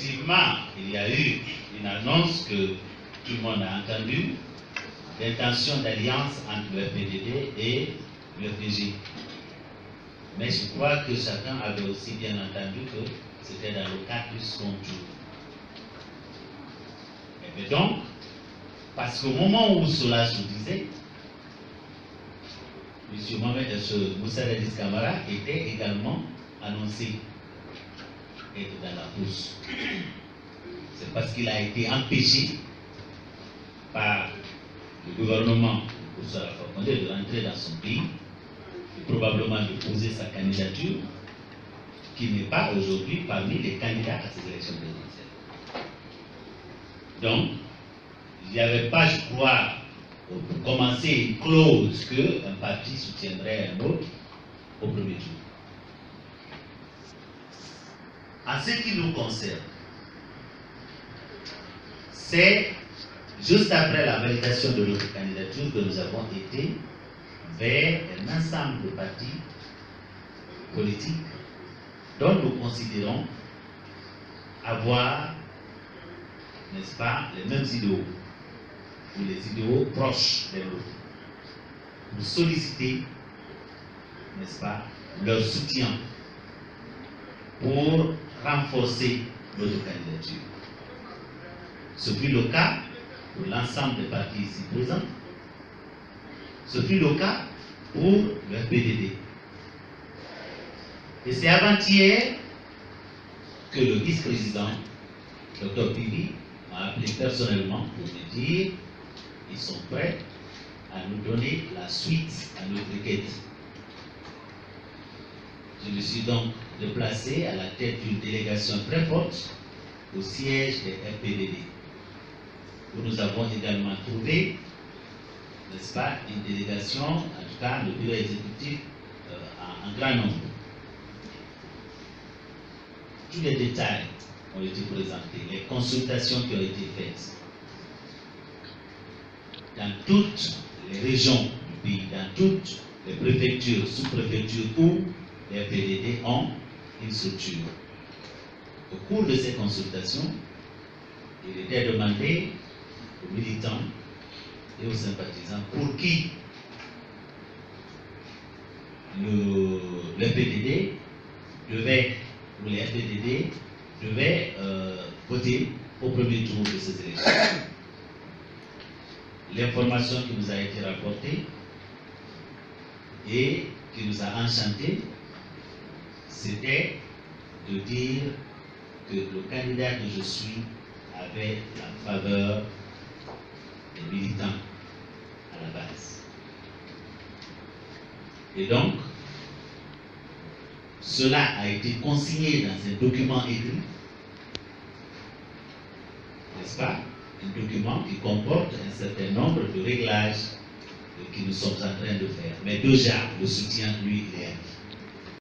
effectivement, il y a eu une annonce que tout le monde a entendue, d'intention d'alliance entre le FPDD et le FDG. Mais je crois que chacun avait aussi bien entendu que c'était dans le cadre du second. Et donc, parce qu'au moment où cela se disait, M. Mohamed M. Moussa Dadis Kamara était également annoncé être dans la course. C'est parce qu'il a été empêché par le gouvernement se de rentrer dans son pays et probablement de poser sa candidature qui n'est pas aujourd'hui parmi les candidats à ces élections présidentielles. Donc, il n'y avait pas, je crois, pour commencer une clause qu'un parti soutiendrait un autre au premier tour. En ce qui nous concerne, c'est juste après la validation de notre candidature que nous avons été vers un ensemble de partis politiques. Dont nous considérons avoir, n'est-ce pas, les mêmes idéaux ou les idéaux proches des nôtres pour solliciter, n'est-ce pas, leur soutien pour renforcer notre candidature. Ce fut le cas pour l'ensemble des partis ici présents. Ce fut le cas pour le PDD. Et c'est avant-hier que le vice-président, Dr Pibi, m'a appelé personnellement pour me dire qu'ils sont prêts à nous donner la suite à notre quête. Je me suis donc déplacé à la tête d'une délégation très forte au siège des FPDD, où nous avons également trouvé, n'est-ce pas, une délégation, en tout cas le bureau exécutif, euh, en, grand nombre. Tous les détails ont été présentés, les consultations qui ont été faites dans toutes les régions du pays, dans toutes les préfectures, sous-préfectures où les FPDD ont une structure. Au cours de ces consultations, il était demandé aux militants et aux sympathisants pour qui le, le FPDD devait, ou les FPDD devaient euh, voter au premier tour de ces élections. L'information qui nous a été rapportée et qui nous a enchantés, c'était de dire que le candidat que je suis avait la faveur des militants à la base. Et donc, cela a été consigné dans un document écrit, n'est-ce pas? Un document qui comporte un certain nombre de réglages que nous sommes en train de faire. Mais déjà, le soutien, lui, il est.